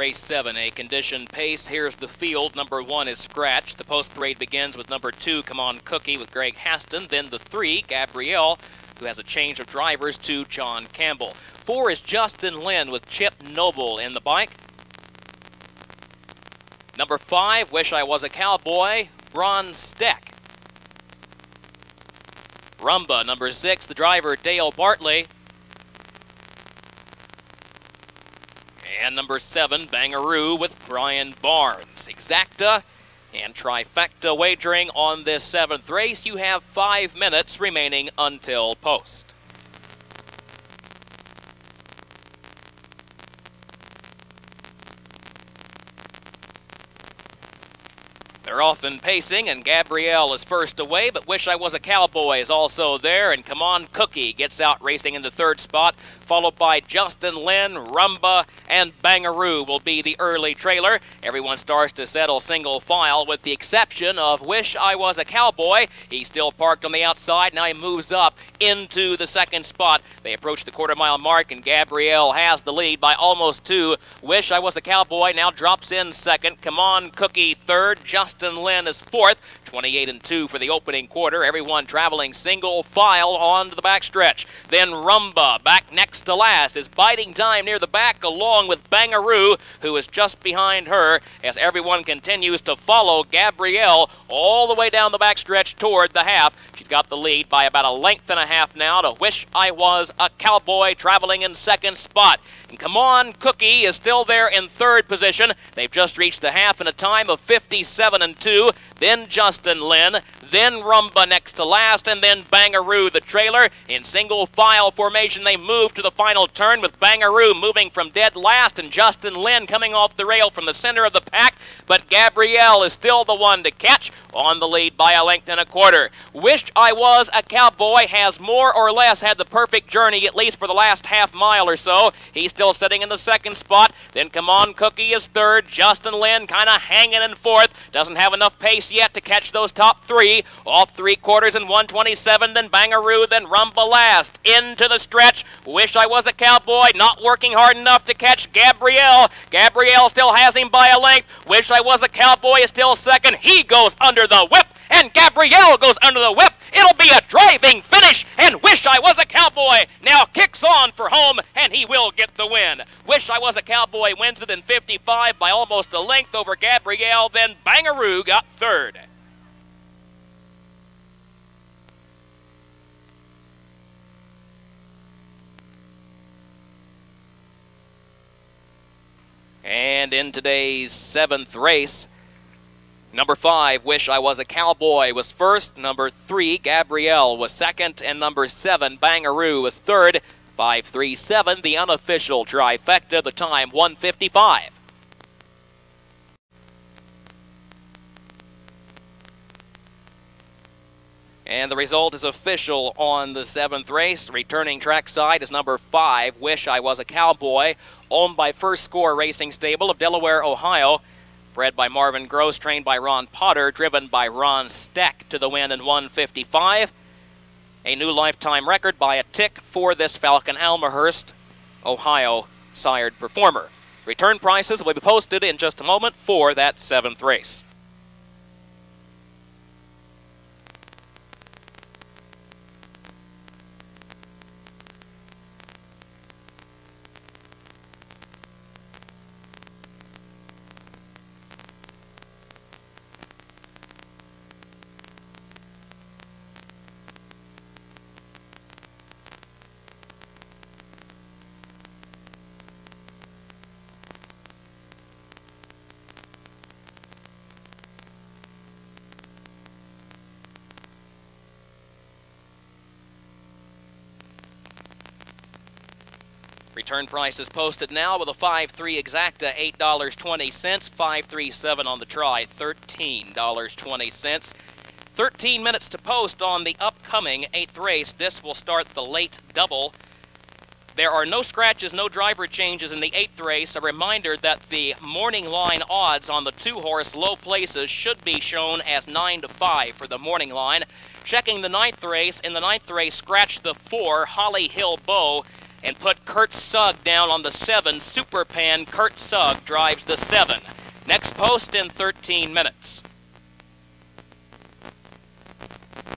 Race 7, a condition pace. Here's the field. Number one is Scratch. The post parade begins with number two, Come On Cookie, with Greg Haston. Then the three, Gabrielle, who has a change of drivers to John Campbell. Four is Justin Lynn with Chip Noble in the bike. Number five, Wish I Was a Cowboy, Ron Steck. Rumba, number six, the driver Dale Bartley. And number seven, Bangaroo with Brian Barnes. Exacta and trifecta wagering on this seventh race. You have five minutes remaining until post. They're often pacing, and Gabrielle is first away, but Wish I Was a Cowboy is also there, and Come On Cookie gets out racing in the third spot, followed by Justin Lynn, Rumba, and Bangaroo will be the early trailer. Everyone starts to settle single file, with the exception of Wish I Was a Cowboy. He's still parked on the outside, now he moves up into the second spot. They approach the quarter mile mark, and Gabrielle has the lead by almost two. Wish I Was a Cowboy now drops in second. Come On Cookie third. Justin Lynn is fourth. 28 and 2 for the opening quarter. Everyone traveling single file onto the backstretch. Then Rumba, back next to last, is biding time near the back along with Bangaroo, who is just behind her as everyone continues to follow Gabrielle all the way down the backstretch toward the half. She's got the lead by about a length and a half now to Wish I Was a Cowboy traveling in second spot. And Come On Cookie is still there in third position. They've just reached the half in a time of 57 and 2. Then Justin Lynn, then Rumba next to last, and then Bangaroo the trailer. In single file formation, they move to the final turn with Bangaroo moving from dead last and Justin Lynn coming off the rail from the center of the pack. But Gabrielle is still the one to catch on the lead by a length and a quarter. Wished I Was a Cowboy has more or less had the perfect journey, at least for the last half mile or so. He's still sitting in the second spot. Then Come On Cookie is third. Justin Lynn kind of hanging in fourth. Doesn't have enough pace yet to catch those top three. Off three quarters and 127, then Bangaroo, then Rumba last. Into the stretch. Wish I was a cowboy. Not working hard enough to catch Gabrielle. Gabrielle still has him by a length. Wish I was a cowboy is still second. He goes under the whip, and Gabrielle goes under the whip. It'll be a driving finish, and Wish I Was a Cowboy now kicks on for home, and he will get the win. Wish I Was a Cowboy wins it in 55 by almost a length over Gabrielle, then Bangaroo got third. And in today's seventh race, number five, Wish I Was a Cowboy, was first. Number three, Gabrielle, was second. And number seven, Bangaroo, was third. 537, the unofficial trifecta, the time 155. And the result is official on the seventh race. Returning trackside is number five, Wish I Was a Cowboy owned by First Score Racing Stable of Delaware, Ohio. Bred by Marvin Gross, trained by Ron Potter, driven by Ron Steck to the win in 155. A new lifetime record by a tick for this Falcon Almahurst, Ohio sired performer. Return prices will be posted in just a moment for that seventh race. Return price is posted now with a 5-3 exacta, $8.20, 537 on the try, $13.20. 13 minutes to post on the upcoming eighth race. This will start the late double. There are no scratches, no driver changes in the eighth race. A reminder that the morning line odds on the two-horse low places should be shown as 9 to 5 for the morning line. Checking the ninth race, in the ninth race, scratch the four, Holly Hill Bow and put Kurt Sugg down on the 7. Super Pan Kurt Sugg drives the 7. Next post in 13 minutes.